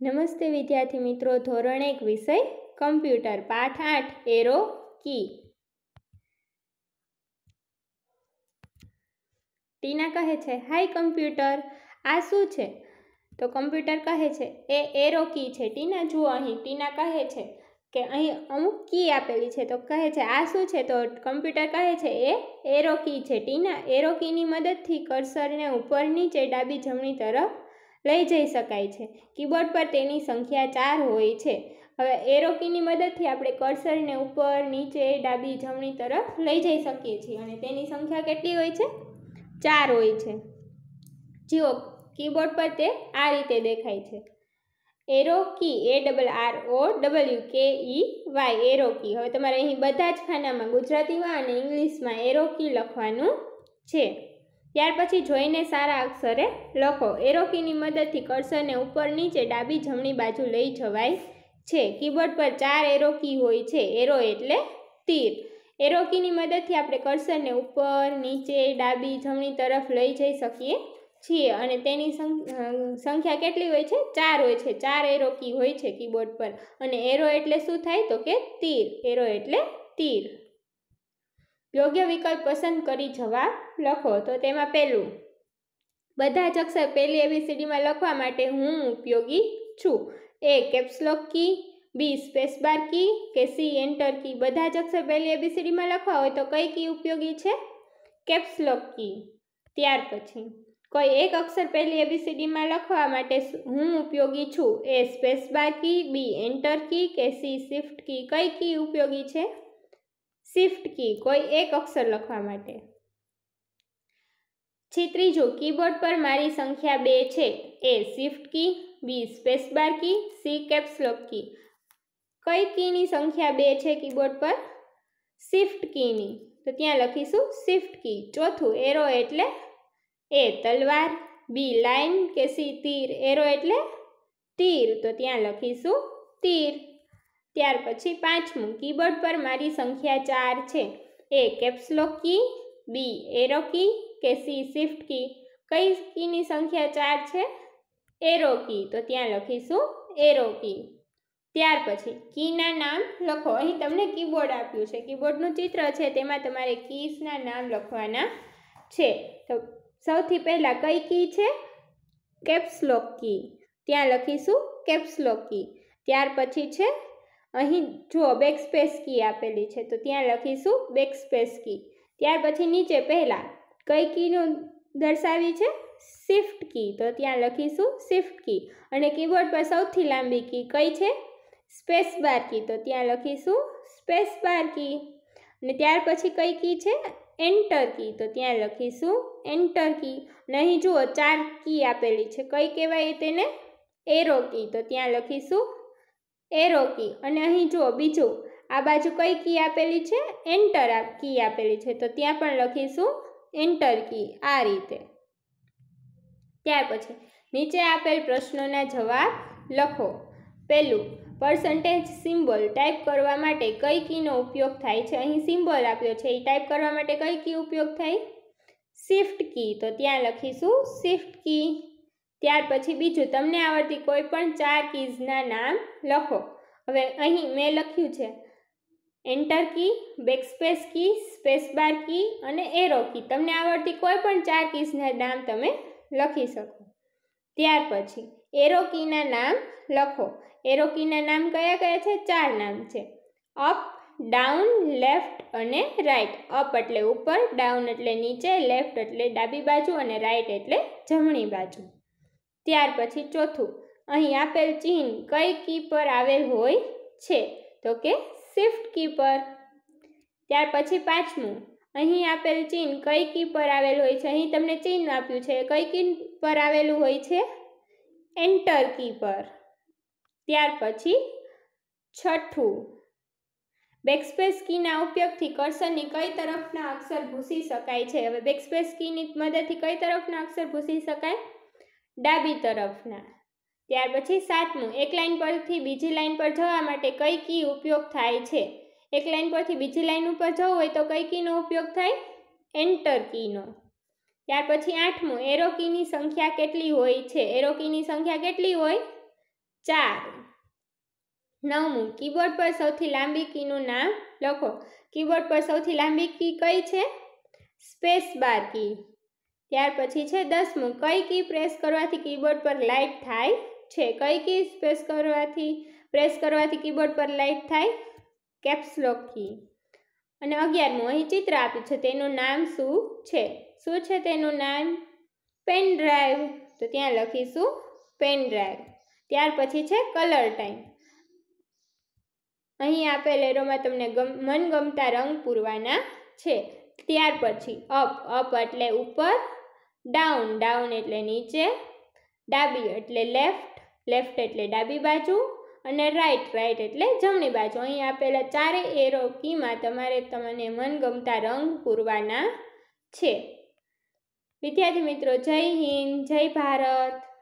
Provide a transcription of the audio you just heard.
નમસ્તે વિદ્યાર્થી મિત્રો, ધોરણ એક વિષય કમ્પ્યુટર, પાઠ આઠ, એરો કી. ટીના કહે છે, હાય કમ્પ્યુટર, આ શું છે? તો કમ્પ્યુટર કહે છે, એ એરો કી છે. ટીના, જુઓ અહીં. ટીના કહે છે કે, અહીં અમુક કી આપેલી છે. તો કહે છે, આ શું છે? તો કમ્પ્યુટર કહે છે, એ એરો કી છે. ટીના, એરો કીની મદદથી કર્સરને ઉપર નીચે ડાબી જમણી તરફ લઈ જઈ શકાય છે. કીબોર્ડ પર તેની સંખ્યા ચાર હોય છે. હવે એરો કીની મદદથી આપણે કર્સરને ઉપર, નીચે, ડાબી, જમણી તરફ લઈ જઈ શકીએ છીએ. અને તેની સંખ્યા કેટલી હોય છે? ચાર હોય છે. જુઓ, કીબોર્ડ પર તે આ રીતે દેખાય છે. Arrow key A double R O W K E Y arrow key હવે તમારે અહીં બધા જ ખાનામાં ગુજરાતીમાં અને ઇંગ્લિશમાં એરો કી લખવાનું છે. ત્યાર પછી જોઈને સારા અક્ષરે લખો એરો કીની મદદથી કર્સરને ઉપર નીચે ડાબી જમણી બાજુ લઈ જવાય છે. કીબોર્ડ પર ચાર એરો કી હોય છે. એરો એટલે તીર. એરો કીની મદદથી આપણે કર્સરને ઉપર, નીચે, ડાબી, જમણી તરફ લઈ જઈ શકીએ છીએ. અને તેની સંખ્યા કેટલી હોય છે? ચાર હોય છે. ચાર એરો કી હોય છે કીબોર્ડ પર. અને એરો એટલે શું થાય? તો કે તીર. એરો એટલે તીર. યોગ્ય વિકલ્પ પસંદ કરી જવાબ લખો. તો તેમાં પહેલું, બધા જ અક્ષર પહેલી એબીસીડીમાં લખવા માટે હું ઉપયોગી છું. એ કેપ્સલોક કી બી સ્પેસબાર કી કે સી એન્ટર કી બધા જ અક્ષર પહેલી એબીસીડીમાં લખવા હોય તો કઈ કી ઉપયોગી છે? કેપ્સલોક કી ત્યાર પછી, કોઈ એક અક્ષર પહેલી એબીસીડીમાં લખવા માટે હું ઉપયોગી છું? એ સ્પેસબાર કી બી એન્ટર કી કે સી શિફ્ટ કી કઈ કી ઉપયોગી છે? શિફ્ટ કી કોઈ એક અક્ષર લખવા માટે. છે ત્રીજું કીબોર્ડ પર મારી સંખ્યા બે છે. A shift key B spacebar key C caps lock key કઈ કીની સંખ્યા બે છે કીબોર્ડ પર? શિફ્ટ કીની તો ત્યાં લખીશું શિફ્ટ કી ચોથું એરો એટલે એ તલવાર. બી લાઈન કે સી તીર. એરો એટલે તીર. તો ત્યાં લખીશું તીર. ત્યાર પછી પાંચમું, કીબોર્ડ પર મારી સંખ્યા ચાર છે. એ કેપ્સલોક કી બી એરો કી કે સી શિફ્ટ કી. કઈ કીની સંખ્યા ચાર છે? Arrow key. તો ત્યાં લખીશું એરો કી. ત્યાર પછી કીના નામ લખો. અહીં તમને કીબોર્ડ આપ્યું છે. કીબોર્ડનું ચિત્ર છે, તેમાં તમારે કીસના નામ લખવાના છે. તો સૌથી પહેલાં કઈ કી છે? Caps lock key. ત્યાં લખીશું કેપ્સલોક કી. ત્યાર પછી છે અહીં જુઓ બેકસ્પેસ કી આપેલી છે, તો ત્યાં લખીશું બેકસ્પેસ કી ત્યાર પછી નીચે પહેલાં કઈ કીનું દર્શાવી છે? શિફ્ટ કી તો ત્યાં લખીશું શિફ્ટ કી અને કીબોર્ડ પર સૌથી લાંબી કી કઈ છે? સ્પેસ બાર કી તો ત્યાં લખીશું સ્પેસ બાર કી અને ત્યાર પછી કઈ કી છે? એન્ટર કી તો ત્યાં લખીશું એન્ટર કી અને અહીં જુઓ ચાર કી આપેલી છે. કઈ કહેવાય તેને? એરો કી તો ત્યાં લખીશું એરો કી અને અહીં જુઓ, બીજું, આ બાજુ કઈ કી આપેલી છે? એન્ટર કી આપેલી છે. તો ત્યાં પણ લખીશું એન્ટર કી, આ રીતે. ત્યાર પછી, નીચે આપેલ પ્રશ્નોના જવાબ લખો. પહેલું પર્સન્ટેજ સિમ્બોલ ટાઈપ કરવા માટે કઈ કીનો ઉપયોગ થાય છે? અહીં સિમ્બોલ આપ્યો છે. એ ટાઈપ કરવા માટે કઈ કી ઉપયોગ થાય? Shift key. તો ત્યાં લખીશું શિફ્ટ કી. ત્યાર પછી બીજું તમને આવડતી કોઈ પણ ચાર કીઝના નામ લખો. હવે અહીં મેં લખ્યું છે enter key backspace key spacebar key અને એરો કી તમને આવડતી કોઈ પણ ચાર કીઝના નામ તમે લખી શકો. ત્યાર પછી એરો કીના નામ લખો. એરો કીના નામ કયા કયા છે? ચાર નામ છે. અપ ડાઉન લેફ્ટ અને રાઈટ અપ એટલે ઉપર ડાઉન એટલે નીચે લેફ્ટ એટલે ડાબી બાજુ અને રાઈટ એટલે જમણી બાજુ. ત્યાર પછી ચોથું. અહીં આપેલ ચિહ્ન કઈ કી પર આવેલ હોય છે? તો કે શિફ્ટ કી પર ત્યાર પછી પાંચમું. અહીં આપેલ ચિહ્ન કઈ કી પર આવેલ હોય છે? અહીં તમને ચિહ્ન આપ્યું છે. કઈ કી પર આવેલું હોય છે? એન્ટર કી પર ત્યાર પછી છઠ્ઠું. બેકસ્પેસ કીના ઉપયોગથી કર્સરની કઈ તરફના અક્ષર ભૂસી શકાય છે? હવે બેકસ્પેસ કીની મદદથી કઈ તરફના અક્ષર ભૂસી શકાય? ડાબી તરફના. ત્યાર પછી સાતમું, એક લાઈન પરથી બીજી લાઈન પર જવા માટે કઈ કી ઉપયોગ થાય છે? એક લાઇન પરથી બીજી લાઈન ઉપર જવું હોય તો કઈ કીનો ઉપયોગ થાય? એન્ટર કીનો. ત્યાર પછી આઠમું, એરો કીની સંખ્યા કેટલી હોય છે? એરો કીની સંખ્યા કેટલી હોય? ચાર. નવમું, કીબોર્ડ પર સૌથી લાંબી કીનું નામ લખો. કીબોર્ડ પર સૌથી લાંબી કી કઈ છે? Space bar key. ત્યાર પછી છે દસમું, કઈ કી પ્રેસ કરવાથી કીબોર્ડ પર લાઇટ થાય છે? કઈ કી પ્રેસ કરવાથી પ્રેસ કરવાથી કીબોર્ડ પર લાઇટ થાય? કેપ્સલોક કી અને અગિયારમું, અહીં ચિત્ર આપ્યું છે, તેનું નામ શું છે? શું છે તેનું નામ? પેન ડ્રાઈવ તો ત્યાં લખીશું પેન ડ્રાઈવ ત્યાર પછી છે કલર ટાઈમ અહીં આપેલ એરોમાં તમને ગમ, મનગમતા રંગ પૂરવાના છે. ત્યાર પછી અપ અપ એટલે ઉપર ડાઉન ડાઉન એટલે નીચે, ડાબી એટલે લેફ્ટ લેફ્ટ એટલે ડાબી બાજુ અને રાઈટ રાઈટ એટલે જમણી બાજુ. અહીં આપેલા ચારે એરો કીમાં તમારે તમને મનગમતા રંગ પૂરવાના છે. વિદ્યાર્થી મિત્રો, જય હિન્દ, જય ભારત.